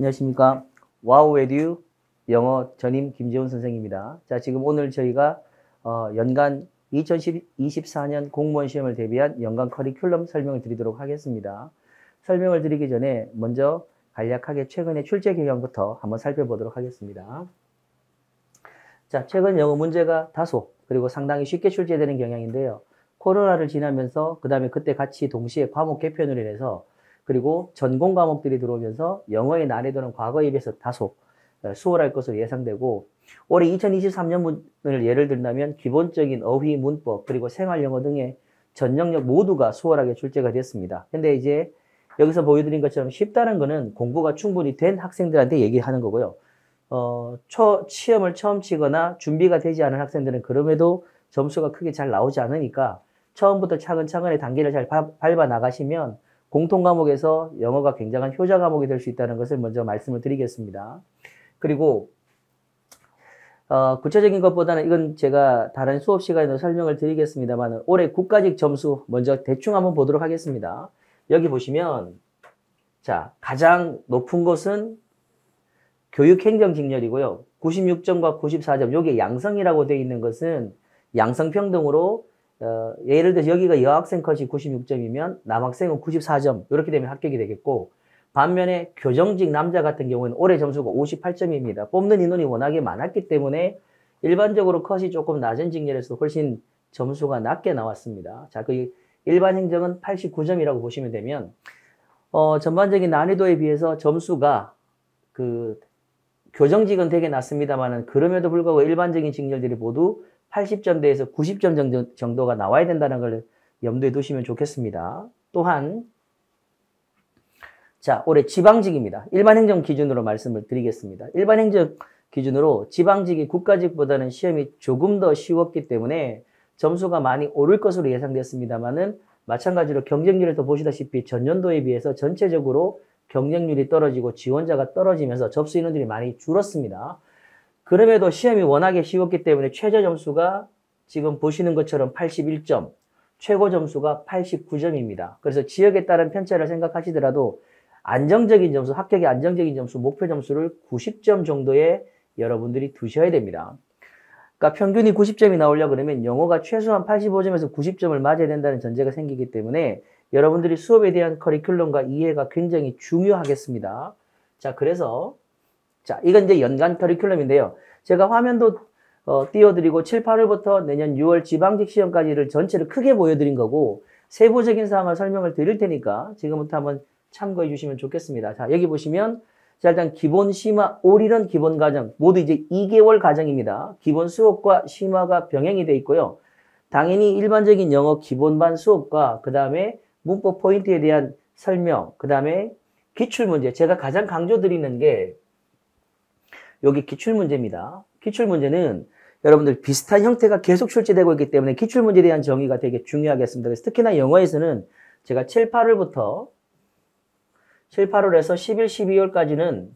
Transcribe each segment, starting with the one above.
안녕하십니까. 와우 에듀 영어 전임 김재운 선생입니다. 자, 지금 오늘 저희가 어, 연간 2024년 공무원 시험을 대비한 연간 커리큘럼 설명을 드리도록 하겠습니다. 설명을 드리기 전에 먼저 간략하게 최근의 출제 경향부터 한번 살펴보도록 하겠습니다. 자, 최근 영어 문제가 다소 그리고 상당히 쉽게 출제되는 경향인데요. 코로나를 지나면서 그 다음에 그때 같이 동시에 과목 개편을 인해서 그리고 전공 과목들이 들어오면서 영어의 난이도는 과거에 비해서 다소 어, 수월할 것으로 예상되고 올해 2023년을 예를 들면 기본적인 어휘, 문법 그리고 생활 영어 등의 전 영역 모두가 수월하게 출제가 됐습니다. 근데 이제 여기서 보여드린 것처럼 쉽다는 거는 공부가 충분히 된 학생들한테 얘기하는 거고요. 어, 초, 시험을 처음 치거나 준비가 되지 않은 학생들은 그럼에도 점수가 크게 잘 나오지 않으니까 처음부터 차근차근히 단계를 잘 밟아 나가시면 공통 과목에서 영어가 굉장한 효자 과목이 될 수 있다는 것을 먼저 말씀을 드리겠습니다. 그리고 어, 구체적인 것보다는 이건 제가 다른 수업 시간에도 설명을 드리겠습니다만 올해 국가직 점수 먼저 대충 한번 보도록 하겠습니다. 여기 보시면 자 가장 높은 것은 교육행정직렬이고요. 96점과 94점 요게 양성이라고 되어 있는 것은 양성평등으로 어, 예를 들어서 여기가 여학생 컷이 96점이면 남학생은 94점 이렇게 되면 합격이 되겠고 반면에 교정직 남자 같은 경우는 올해 점수가 58점입니다. 뽑는 인원이 워낙에 많았기 때문에 일반적으로 컷이 조금 낮은 직렬에서 훨씬 점수가 낮게 나왔습니다. 자, 그 일반 행정은 89점이라고 보시면 되면 어, 전반적인 난이도에 비해서 점수가 그 교정직은 되게 낮습니다만은 그럼에도 불구하고 일반적인 직렬들이 모두 80점대에서 90점 정도, 정도가 나와야 된다는 걸 염두에 두시면 좋겠습니다. 또한 자 올해 지방직입니다. 일반 행정 기준으로 말씀을 드리겠습니다. 일반 행정 기준으로 지방직이 국가직보다는 시험이 조금 더 쉬웠기 때문에 점수가 많이 오를 것으로 예상됐습니다만은 마찬가지로 경쟁률을 또 보시다시피 전년도에 비해서 전체적으로 경쟁률이 떨어지고 지원자가 떨어지면서 접수 인원들이 많이 줄었습니다. 그럼에도 시험이 워낙에 쉬웠기 때문에 최저 점수가 지금 보시는 것처럼 81점, 최고 점수가 89점입니다. 그래서 지역에 따른 편차를 생각하시더라도 안정적인 점수, 합격의 안정적인 점수, 목표 점수를 90점 정도에 여러분들이 두셔야 됩니다. 그러니까 평균이 90점이 나오려 그러면 영어가 최소한 85점에서 90점을 맞아야 된다는 전제가 생기기 때문에 여러분들이 수업에 대한 커리큘럼과 이해가 굉장히 중요하겠습니다. 자, 그래서 자, 이건 이제 연간 커리큘럼인데요. 제가 화면도 어, 띄워드리고 7, 8월부터 내년 6월 지방직 시험까지를 전체를 크게 보여드린 거고 세부적인 사항을 설명을 드릴 테니까 지금부터 한번 참고해 주시면 좋겠습니다. 자, 여기 보시면 자, 일단 기본 심화, 올인원 기본 과정 모두 이제 2개월 과정입니다. 기본 수업과 심화가 병행이 돼 있고요. 당연히 일반적인 영어 기본반 수업과 그 다음에 문법 포인트에 대한 설명, 그 다음에 기출문제. 제가 가장 강조드리는 게 여기 기출문제입니다. 기출문제는 여러분들 비슷한 형태가 계속 출제되고 있기 때문에 기출문제에 대한 정의가 되게 중요하겠습니다. 그래서 특히나 영어에서는 제가 7, 8월부터 7, 8월에서 11, 12월까지는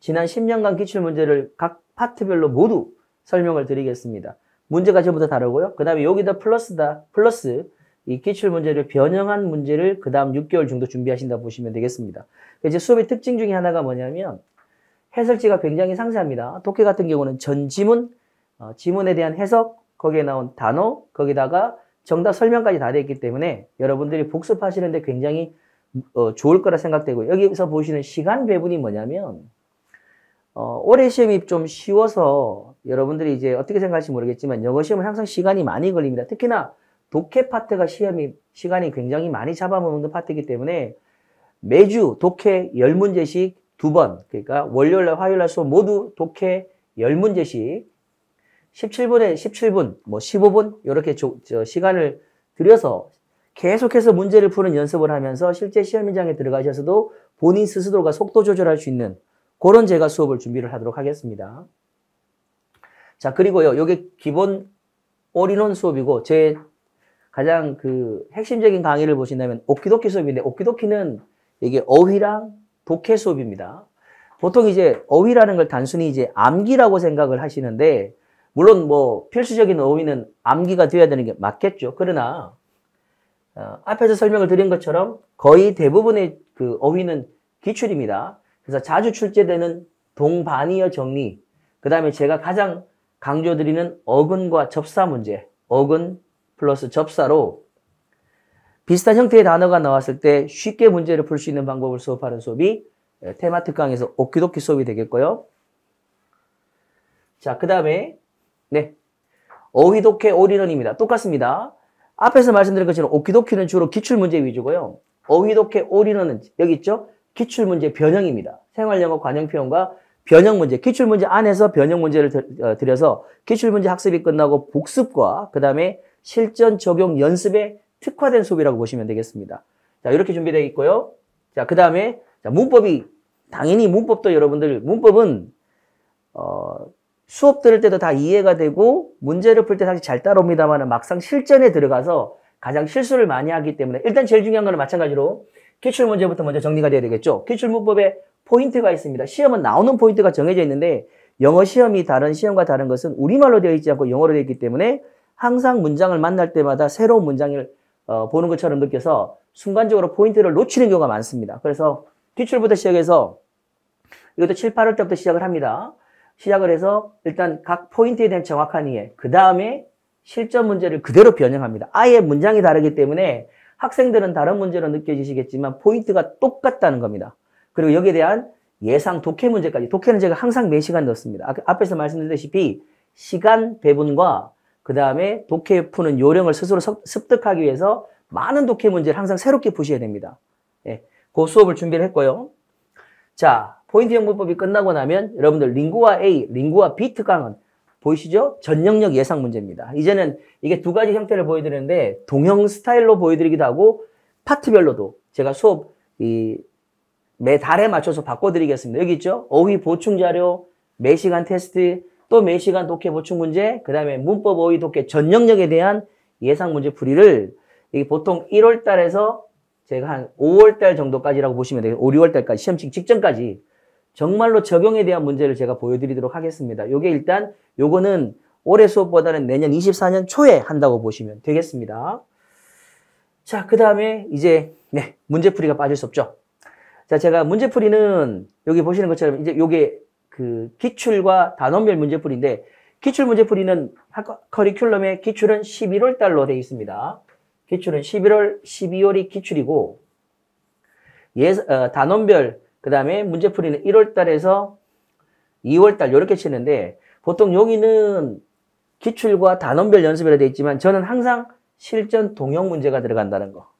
지난 10년간 기출문제를 각 파트별로 모두 설명을 드리겠습니다. 문제가 전부 다 다르고요. 그 다음에 여기다 플러스다, 플러스 이 기출문제를 변형한 문제를 그 다음 6개월 정도 준비하신다 보시면 되겠습니다. 이제 수업의 특징 중에 하나가 뭐냐면 해설지가 굉장히 상세합니다. 독해 같은 경우는 전 지문, 어, 지문에 대한 해석, 거기에 나온 단어, 거기다가 정답 설명까지 다 되어 있기 때문에 여러분들이 복습하시는데 굉장히 어, 좋을 거라 생각되고 여기서 보시는 시간 배분이 뭐냐면 어, 올해 시험이 좀 쉬워서 여러분들이 이제 어떻게 생각할지 모르겠지만 영어 시험은 항상 시간이 많이 걸립니다. 특히나 독해 파트가 시험이 시간이 굉장히 많이 잡아먹는 파트이기 때문에 매주 독해 10문제씩 두 번, 그러니까 월요일 날, 화요일 날 수업 모두 독해 10문제씩 17분에 17분, 뭐 15분 이렇게 조, 시간을 들여서 계속해서 문제를 푸는 연습을 하면서 실제 시험 현장에 들어가셔서도 본인 스스로가 속도 조절할 수 있는 그런 제가 수업을 준비를 하도록 하겠습니다. 자, 그리고요, 요게 기본 올인원 수업이고 제 가장 그 핵심적인 강의를 보신다면 오키도키 수업인데 오키도키는 이게 어휘랑 독해 수업입니다. 보통 이제 어휘라는 걸 단순히 이제 암기라고 생각을 하시는데 물론 뭐 필수적인 어휘는 암기가 되어야 되는 게 맞겠죠. 그러나 어, 앞에서 설명을 드린 것처럼 거의 대부분의 그 어휘는 기출입니다. 그래서 자주 출제되는 동반의어 정리, 그 다음에 제가 가장 강조드리는 어근과 접사 문제, 어근 플러스 접사로 비슷한 형태의 단어가 나왔을 때 쉽게 문제를 풀 수 있는 방법을 수업하는 수업이 예, 테마 특강에서 오키도키 수업이 되겠고요. 자, 그 다음에 네 어휘독해 all-in-one입니다. 똑같습니다. 앞에서 말씀드린 것처럼 오키도키는 주로 기출문제 위주고요. 어휘독해 all-in-one은 여기 있죠? 기출문제 변형입니다. 생활영어 관용표현과 변형 문제, 기출 문제 안에서 변형 문제를 어, 드려서 기출 문제 학습이 끝나고 복습과 그 다음에 실전 적용 연습에 특화된 수업이라고 보시면 되겠습니다. 자, 이렇게 준비되어 있고요. 자, 그 다음에 문법이 당연히 문법도 여러분들 문법은 어, 수업 들을 때도 다 이해가 되고 문제를 풀 때 사실 잘 따라옵니다만 막상 실전에 들어가서 가장 실수를 많이 하기 때문에 일단 제일 중요한 거는 마찬가지로 기출 문제부터 먼저 정리가 돼야 되겠죠. 기출 문법에 포인트가 있습니다. 시험은 나오는 포인트가 정해져 있는데 영어 시험이 다른 시험과 다른 것은 우리말로 되어 있지 않고 영어로 되어 있기 때문에 항상 문장을 만날 때마다 새로운 문장을 어, 보는 것처럼 느껴서 순간적으로 포인트를 놓치는 경우가 많습니다. 그래서 기출부터 시작해서 이것도 7, 8월 때부터 시작을 합니다. 시작을 해서 일단 각 포인트에 대한 정확한 이해, 그 다음에 실전 문제를 그대로 변형합니다. 아예 문장이 다르기 때문에 학생들은 다른 문제로 느껴지시겠지만 포인트가 똑같다는 겁니다. 그리고 여기에 대한 예상 독해 문제까지. 독해는 제가 항상 매시간 넣습니다. 앞에서 말씀드렸다시피 시간 배분과 그 다음에 독해 푸는 요령을 스스로 습득하기 위해서 많은 독해 문제를 항상 새롭게 푸셔야 됩니다. 예, 그 수업을 준비를 했고요. 자, 포인트 연구법이 끝나고 나면 여러분들 링구와 A, 링구와 B 특강은 보이시죠? 전 영역 예상 문제입니다. 이제는 이게 두 가지 형태를 보여드리는데 동형 스타일로 보여드리기도 하고 파트별로도 제가 수업 이 매 달에 맞춰서 바꿔드리겠습니다. 여기 있죠? 어휘 보충 자료, 매 시간 테스트, 또 매시간 독해 보충 문제, 그 다음에 문법 어휘 독해 전 영역에 대한 예상 문제 풀이를 보통 1월 달에서 제가 한 5월 달 정도까지라고 보시면 돼요. 5, 6월 달까지 시험 직전까지 정말로 적용에 대한 문제를 제가 보여드리도록 하겠습니다. 요게 일단 요거는 올해 수업보다는 내년 24년 초에 한다고 보시면 되겠습니다. 자, 그 다음에 이제 네 문제풀이가 빠질 수 없죠. 자, 제가 문제풀이는 여기 보시는 것처럼 이제 요게 그 기출과 단원별 문제풀이인데 기출 문제풀이는 커리큘럼의 기출은 11월 달로 되어 있습니다. 기출은 11월, 12월이 기출이고 예, 어, 단원별 그 다음에 문제풀이는 1월 달에서 2월 달 이렇게 치는데 보통 여기는 기출과 단원별 연습이라 되어 있지만 저는 항상 실전 동형 문제가 들어간다는 거.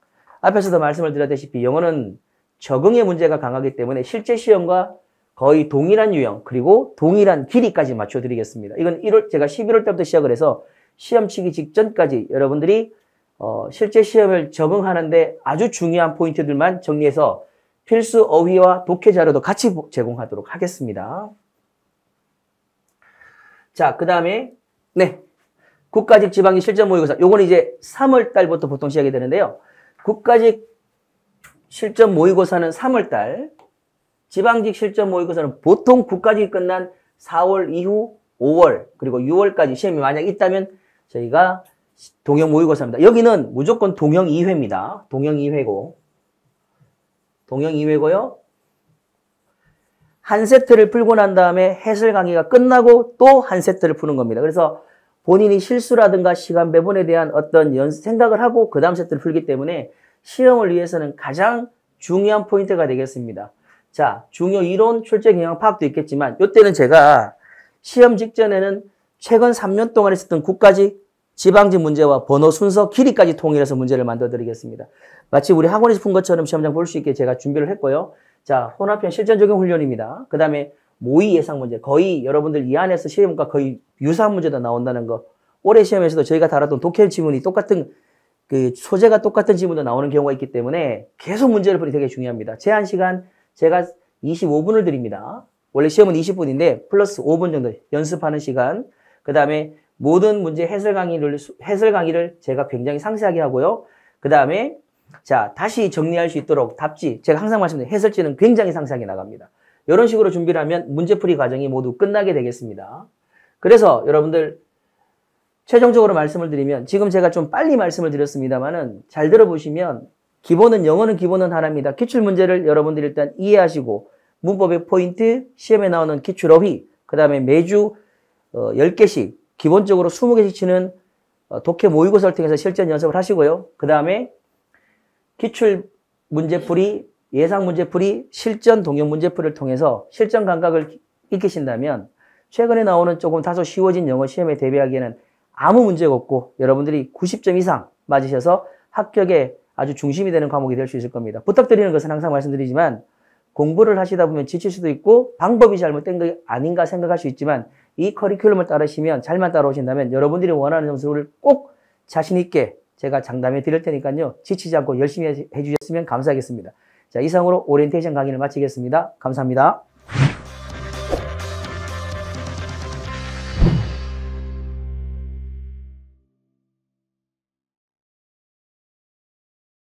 앞에서도 말씀을 드렸다시피 영어는 적응의 문제가 강하기 때문에 실제 시험과 거의 동일한 유형 그리고 동일한 길이까지 맞춰드리겠습니다. 이건 1월 제가 11월 때부터 시작을 해서 시험 치기 직전까지 여러분들이 어, 실제 시험을 적응하는데 아주 중요한 포인트들만 정리해서 필수 어휘와 독해 자료도 같이 제공하도록 하겠습니다. 자, 그 다음에 네 국가직 지방직 실전 모의고사 요거는 이제 3월 달부터 보통 시작이 되는데요. 국가직 실전 모의고사는 3월 달, 지방직 실전 모의고사는 보통 국가직이 끝난 4월 이후 5월 그리고 6월까지 시험이 만약 있다면 저희가 동형 모의고사입니다. 여기는 무조건 동형 2회입니다. 동형 2회고 동형 2회고요. 한 세트를 풀고 난 다음에 해설 강의가 끝나고 또 한 세트를 푸는 겁니다. 그래서 본인이 실수라든가 시간 배분에 대한 어떤 연, 생각을 하고 그 다음 세트를 풀기 때문에 시험을 위해서는 가장 중요한 포인트가 되겠습니다. 자, 중요 이론 출제 경향 파악도 있겠지만 이때는 제가 시험 직전에는 최근 3년 동안 있었던 국가직 지방직 문제와 번호 순서 길이까지 통일해서 문제를 만들어 드리겠습니다. 마치 우리 학원에서 푼 것처럼 시험장 볼 수 있게 제가 준비를 했고요. 자, 혼합형 실전 적용 훈련입니다. 그 다음에 모의 예상 문제. 거의 여러분들 이 안에서 시험과 거의 유사한 문제도 나온다는 거. 올해 시험에서도 저희가 다뤘던 독해 지문이 똑같은 그 소재가 똑같은 지문도 나오는 경우가 있기 때문에 계속 문제를 풀이 되게 중요합니다. 제한 시간 제가 25분을 드립니다. 원래 시험은 20분인데 플러스 5분 정도 연습하는 시간. 그 다음에 모든 문제 해설 강의를 해설 강의를 제가 굉장히 상세하게 하고요. 그 다음에 자 다시 정리할 수 있도록 답지 제가 항상 말씀드린 해설지는 굉장히 상세하게 나갑니다. 이런 식으로 준비를 하면 문제풀이 과정이 모두 끝나게 되겠습니다. 그래서 여러분들 최종적으로 말씀을 드리면 지금 제가 좀 빨리 말씀을 드렸습니다만은 잘 들어보시면 기본은 영어는 기본은 하나입니다. 기출 문제를 여러분들이 일단 이해하시고 문법의 포인트, 시험에 나오는 기출 어휘, 그 다음에 매주 어, 10개씩, 기본적으로 20개씩 치는 어, 독해 모의고사를 통해서 실전 연습을 하시고요. 그 다음에 기출 문제풀이, 예상 문제풀이, 실전 동영 문제풀이를 통해서 실전 감각을 익히신다면 최근에 나오는 조금 다소 쉬워진 영어 시험에 대비하기에는 아무 문제가 없고 여러분들이 90점 이상 맞으셔서 합격에 아주 중심이 되는 과목이 될 수 있을 겁니다. 부탁드리는 것은 항상 말씀드리지만 공부를 하시다 보면 지칠 수도 있고 방법이 잘못된 게 아닌가 생각할 수 있지만 이 커리큘럼을 따르시면 잘만 따라오신다면 여러분들이 원하는 점수를 꼭 자신 있게 제가 장담해 드릴 테니까요. 지치지 않고 열심히 해주셨으면 감사하겠습니다. 자, 이상으로 오리엔테이션 강의를 마치겠습니다. 감사합니다.